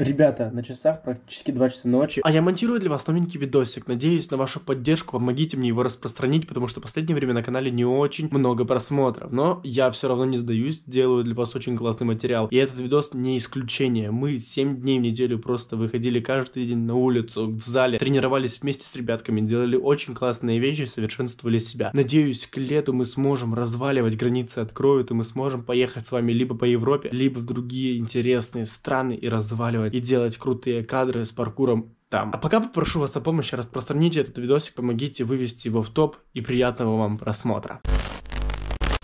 Ребята, на часах практически 2 часа ночи, а я монтирую для вас новенький видосик. Надеюсь на вашу поддержку, помогите мне его распространить, потому что в последнее время на канале не очень много просмотров. Но я все равно не сдаюсь, делаю для вас очень классный материал. И этот видос не исключение. Мы 7 дней в неделю просто выходили каждый день на улицу, в зале, тренировались вместе с ребятками, делали очень классные вещи, совершенствовали себя. Надеюсь, к лету мы сможем разваливать границы, откроют, и мы сможем поехать с вами либо по Европе, либо в другие интересные страны и разваливать и делать крутые кадры с паркуром там. А пока попрошу вас о помощи, распространите этот видосик, помогите вывести его в топ и приятного вам просмотра.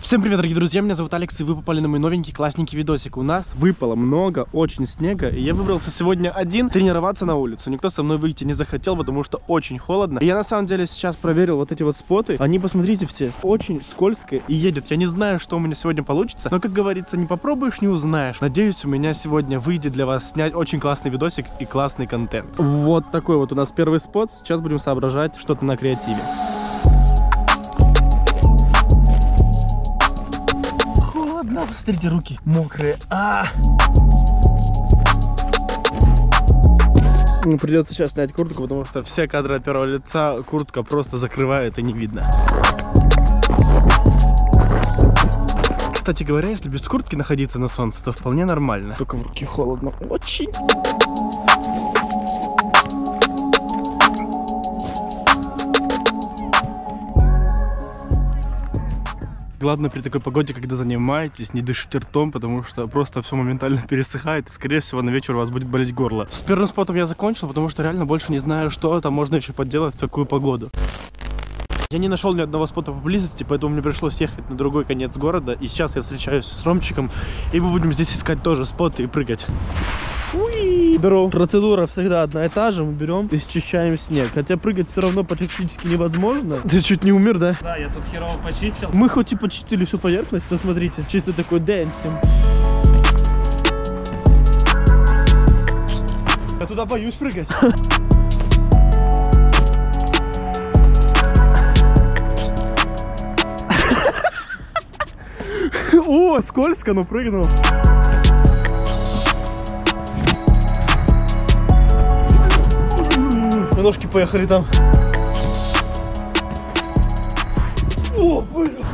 Всем привет, дорогие друзья, меня зовут Алекс, и вы попали на мой новенький классненький видосик. У нас выпало много, очень снега, и я выбрался сегодня один тренироваться на улицу. Никто со мной выйти не захотел, потому что очень холодно. И я на самом деле сейчас проверил вот эти вот споты. Они, посмотрите все, очень скользко и едет. Я не знаю, что у меня сегодня получится, но, как говорится, не попробуешь, не узнаешь. Надеюсь, у меня сегодня выйдет для вас снять очень классный видосик и классный контент. Вот такой вот у нас первый спот. Сейчас будем соображать что-то на креативе. Посмотрите, руки мокрые. А! Ну, придется сейчас снять куртку, потому что все кадры от первого лица куртка просто закрывает и не видно. Кстати говоря, если без куртки находиться на солнце, то вполне нормально. Только в руки холодно. Очень. Главное при такой погоде, когда занимаетесь, не дышите ртом, потому что просто все моментально пересыхает, и скорее всего на вечер у вас будет болеть горло. С первым спотом я закончил, потому что реально больше не знаю, что там можно еще подделать в такую погоду. Я не нашел ни одного спота поблизости, поэтому мне пришлось ехать на другой конец города. И сейчас я встречаюсь с Ромчиком, и мы будем здесь искать тоже споты и прыгать. Здорово. Процедура всегда одна и та же. Мы берем и счищаем снег. Хотя прыгать все равно практически невозможно. Ты чуть не умер, да? Да, я тут херово почистил. Мы хоть и почистили всю поверхность, но смотрите, чисто такой дэнсим. Я туда боюсь прыгать. О, скользко, но прыгнул. Ножки поехали там. О, блин.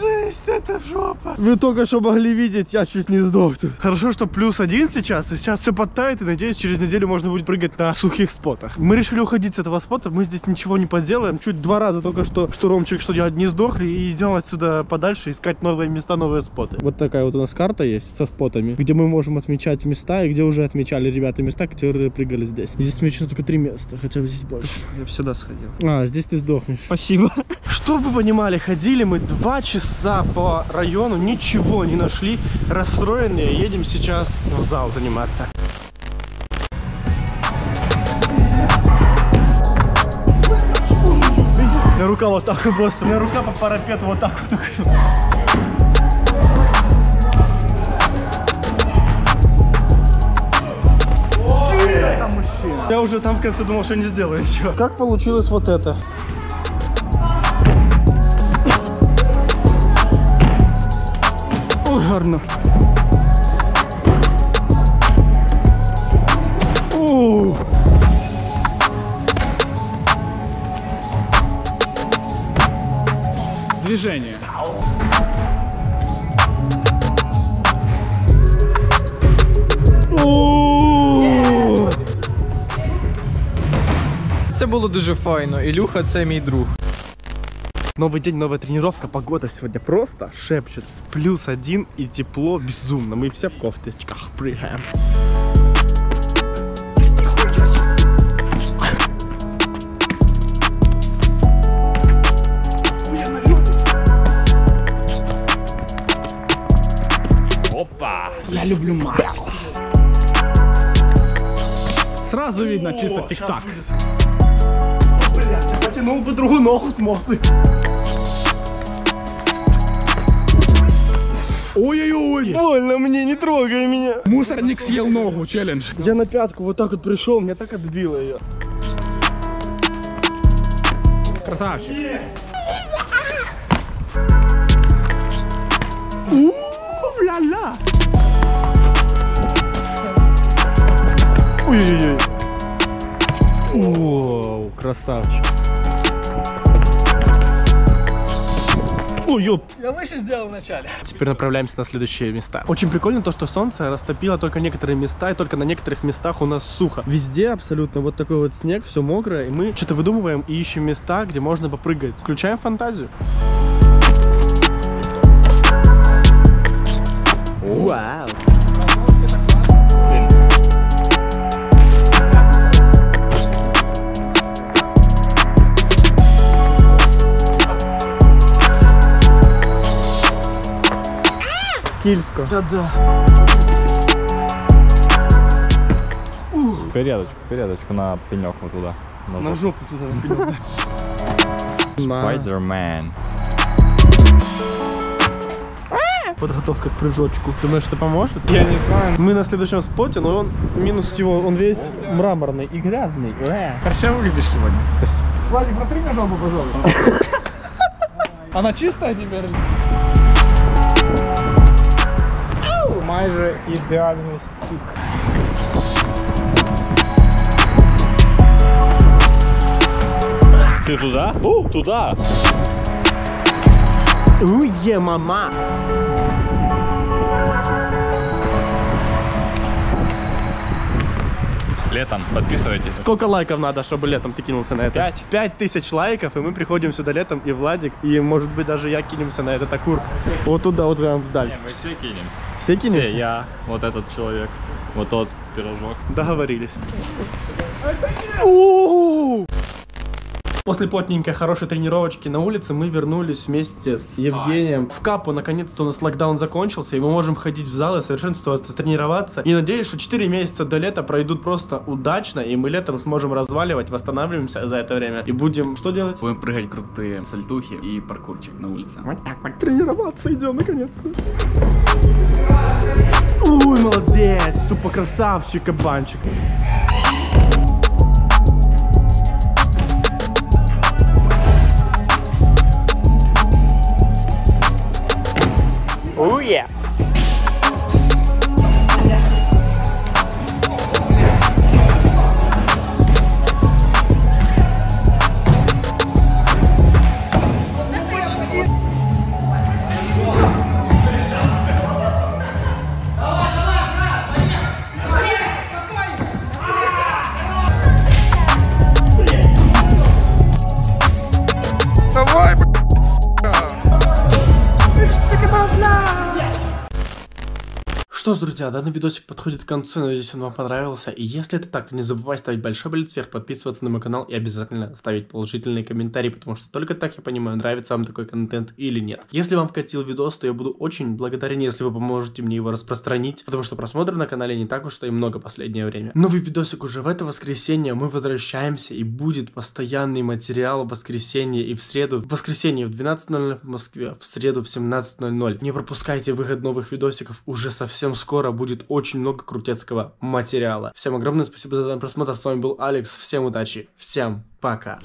Жесть, это жопа. Вы только что могли видеть, я чуть не сдох тут. Хорошо, что плюс один сейчас, и сейчас все подтает, и надеюсь, через неделю можно будет прыгать на сухих спотах. Мы решили уходить с этого спота, мы здесь ничего не поделаем. Чуть два раза только что штурмчик, что делать, не сдохли, и идем отсюда подальше, искать новые места, новые споты. Вот такая вот у нас карта есть со спотами, где мы можем отмечать места, и где уже отмечали ребята места, которые прыгали здесь. Здесь отмечено только три места, хотя бы здесь больше. Я бы сюда сходил. А, здесь ты сдохнешь. Спасибо. Чтобы вы понимали, ходили мы два часа по району, ничего не нашли, расстроенные, едем сейчас в зал заниматься. Меня рука вот так вот просто, у меня рука по парапету вот так вот что. Я уже там в конце думал, что не сделаю ничего. Как получилось вот это? Гарно. Движение. Це було дуже файно. Ілюха це мій друг. Новый день, новая тренировка. Погода сегодня просто шепчет. Плюс один и тепло безумно. Мы все в кофточках прыгаем. Опа! Я люблю масло. Сразу видно чисто тик-так. Потянул бы другую ногу смог бы. Ой-ой-ой! Больно мне, не трогай меня. Мусорник съел ногу, челлендж. Я на пятку вот так вот пришел, меня так отбило ее. Красавчик. У-ля-ля. Ой-ой-ой. Воу, красавчик. Ёп. Я выше сделал вначале. Теперь направляемся на следующие места. Очень прикольно то, что солнце растопило только некоторые места, и только на некоторых местах у нас сухо. Везде абсолютно вот такой вот снег, все мокрое, и мы что-то выдумываем и ищем места, где можно попрыгать. Включаем фантазию. Скильско. Да-да. Передочку, передочку на пенек вот туда. На На жопу. жопу туда вперед. Spider-Man. Подготовка к прыжочку. Думаешь, это поможет? Я не знаю. Мы на следующем споте, но он минус его, он весь мраморный и грязный. Э. Красиво выглядишь сегодня. Владик, протри мне жопу, пожалуйста. Она чистая теперь? Майже ідеальний стік. Ты туда? О, туда! Уе, мама! Летом подписывайтесь. Сколько лайков надо, чтобы летом ты кинулся на это? Пять. Пять тысяч лайков, и мы приходим сюда летом, и Владик, и может быть даже я кинемся на этот акур. Вот туда, вот прям вдаль. Мы все кинемся. Все кинемся? Все, я, вот этот человек, вот тот пирожок. Договорились. После плотненькой хорошей тренировочки на улице мы вернулись вместе с Евгением в Капу. Наконец-то у нас локдаун закончился, и мы можем ходить в залы, совершенствоваться, тренироваться. И надеюсь, что 4 месяца до лета пройдут просто удачно, и мы летом сможем разваливать, восстанавливаемся за это время. И будем что делать? Будем прыгать крутые сальтухи и паркурчик на улице. Тренироваться идем наконец-то. Ой, молодец, тупо красавчик, кабанчик. Oh yeah. Что ж, друзья, данный видосик подходит к концу, надеюсь, он вам понравился. И если это так, то не забывай ставить большой палец вверх, подписываться на мой канал и обязательно ставить положительные комментарии, потому что только так я понимаю, нравится вам такой контент или нет. Если вам вкатил видос, то я буду очень благодарен, если вы поможете мне его распространить, потому что просмотров на канале не так уж и много последнее время. Новый видосик уже в это воскресенье, мы возвращаемся и будет постоянный материал в воскресенье и в среду. В воскресенье в 12.00 в Москве, в среду в 17.00. Не пропускайте выход новых видосиков уже совсем скоро будет очень много крутецкого материала. Всем огромное спасибо за данный просмотр. С вами был Алекс. Всем удачи. Всем пока.